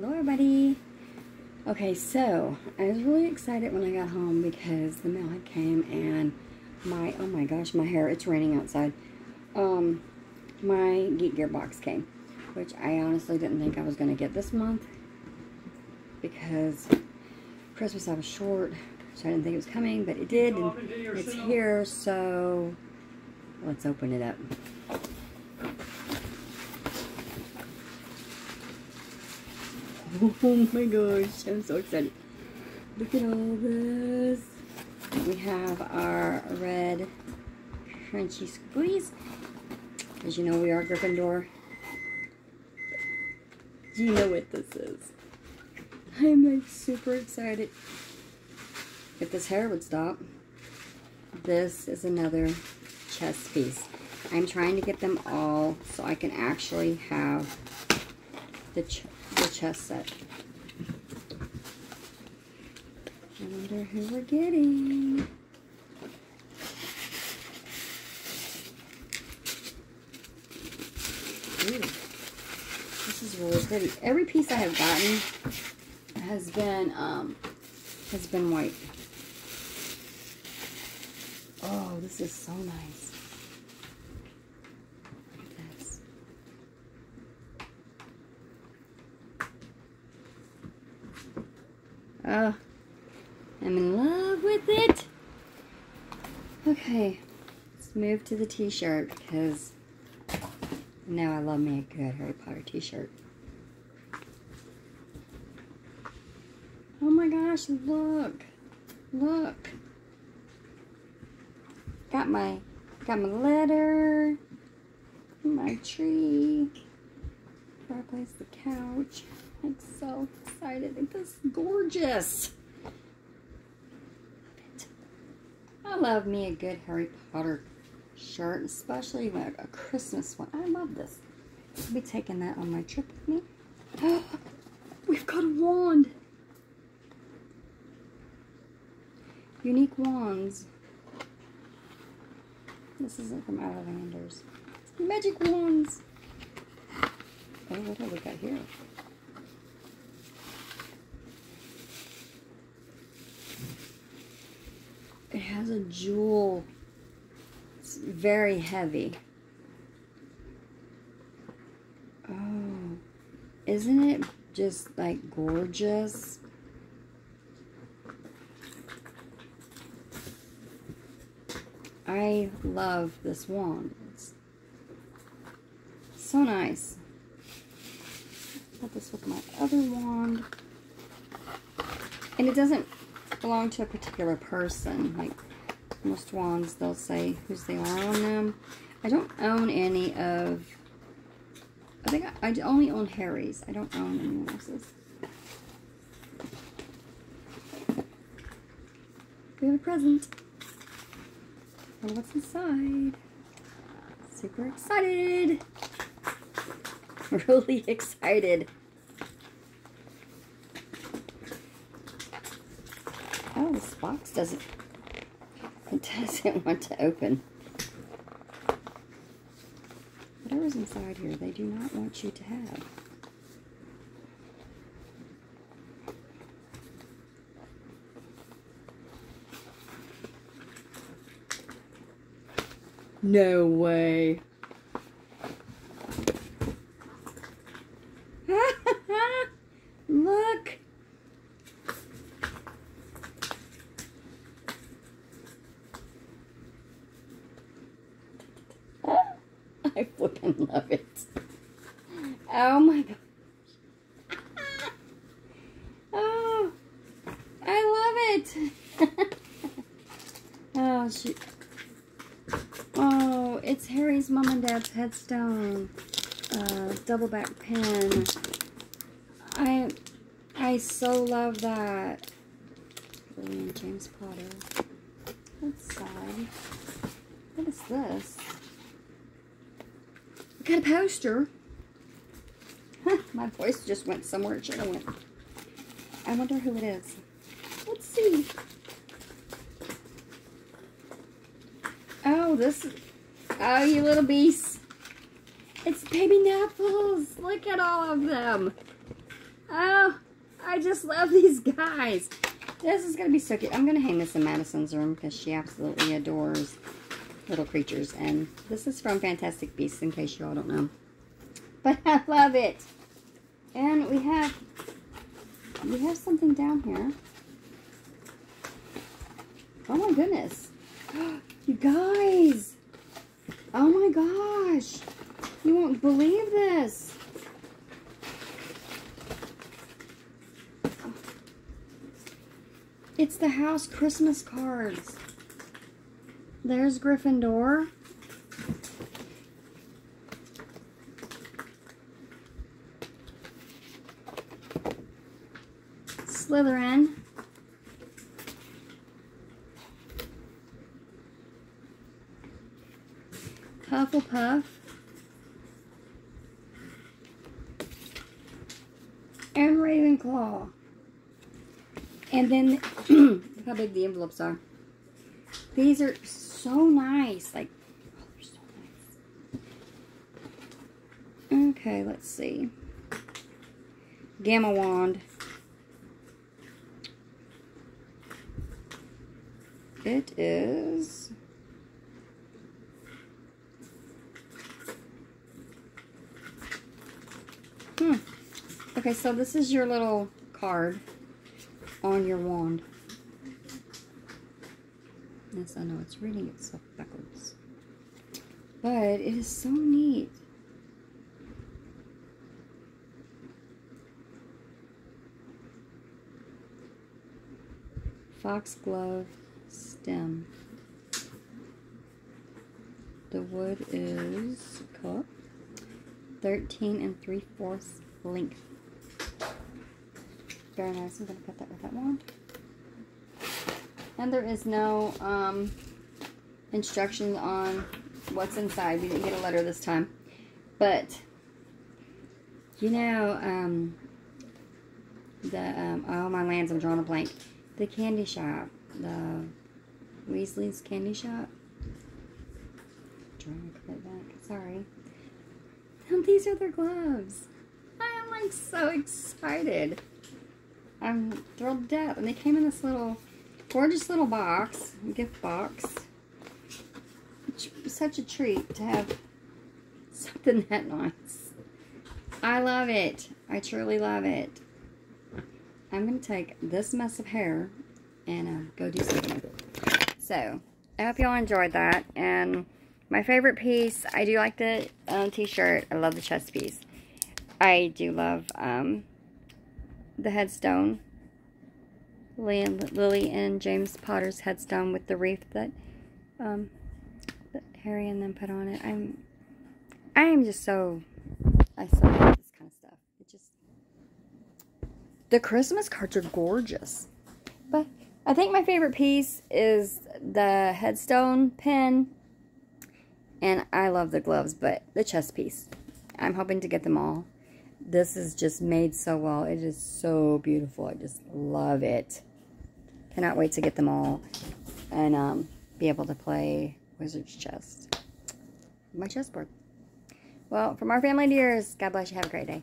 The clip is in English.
Hello everybody. Okay, so I was really excited when I got home because the mail had came and my, oh my gosh, my hair, it's raining outside. Um, my Geek Gear box came, which I honestly didn't think I was going to get this month because Christmas I was short, so I didn't think it was coming, but it did, and it's here, so let's open it up. Oh my gosh, I'm so excited. Look at all this. We have our red crunchy squeeze. As you know, we are Gryffindor. Do you know what this is? I'm like super excited. If this hair would stop. This is another chess piece. I'm trying to get them all so I can actually have the chess set. I wonder who we're getting. Ooh, this is really pretty. Every piece I have gotten has been um, has been white. Oh, this is so nice. Oh, I'm in love with it. Okay, let's move to the t-shirt because now I love me a good Harry Potter t-shirt. Oh my gosh, look. Look. Got my got my letter, my tree, where I place the couch. I'm so excited. It's gorgeous. I love me a good Harry Potter shirt, especially a Christmas one. I love this. I'll be taking that on my trip with me. We've got a wand. Unique wands. This isn't from Ollivanders. Magic wands. Oh, what have we got here? It has a jewel. It's very heavy. Oh, isn't it just like gorgeous? I love this wand. It's so nice. Put this with my other wand. And it doesn't belong to a particular person. Like most wands, they'll say whose they are on them. I don't own any of... I think I, I only own Harry's. I don't own anyone else's. We have a present. And what's inside? Super excited. Really excited. Oh, this box doesn't, it doesn't want to open. Whatever's inside here, they do not want you to have. No way. Look. I flipping love it. Oh my god. Oh, I love it. oh, shoot. Oh, it's Harry's mom and dad's headstone. Uh, double back pen. I, I so love that. William James Potter. Let's side. What is this? Got a poster. Huh, my voice just went somewhere it should have went. I wonder who it is. Let's see. Oh, this. Oh, you little beast. It's baby nifflers. Look at all of them. Oh, I just love these guys. This is going to be so cute. I'm going to hang this in Madison's room because she absolutely adores little creatures. And this is from Fantastic Beasts, in case you all don't know. But I love it. And we have, we have something down here. Oh my goodness. You guys. Oh my gosh. You won't believe this. It's the house Christmas cards. There's Gryffindor. Slytherin. Hufflepuff. And Ravenclaw. And then, look how big the envelopes are. These are so nice. Like, oh, they're so nice. Okay, let's see. Gamma Wand. It is... Hmm. Okay, so this is your little card on your wand. Yes, I know it's reading itself backwards. But it is so neat. Foxglove stem. The wood is cut 13 and 3 fourths length. Very nice. I'm going to put that with that wand. And there is no um, instructions on what's inside. We didn't get a letter this time. But, you know, um, the, um, oh, my lands, I'm drawing a blank. The candy shop. The Weasley's candy shop. Drawing back. Sorry. And these are their gloves. I am like so excited. I'm thrilled to death. And they came in this little, gorgeous little box, gift box. Such a treat to have something that nice. I love it. I truly love it. I'm going to take this mess of hair and uh, go do something. So, I hope y'all enjoyed that. And my favorite piece, I do like the uh, t-shirt. I love the chest piece. I do love um, the headstone. Lily and, James Potter's headstone with the wreath that, um, that Harry and them put on it. I'm, I am just so, I so like this kind of stuff. It just, the Christmas cards are gorgeous. But I think my favorite piece is the headstone pin. And I love the gloves, but the chest piece. I'm hoping to get them all this is just made so well. It is so beautiful. I just love it. Cannot wait to get them all and um, be able to play Wizard's Chess. My chessboard. Well, from our family to yours, God bless you. Have a great day.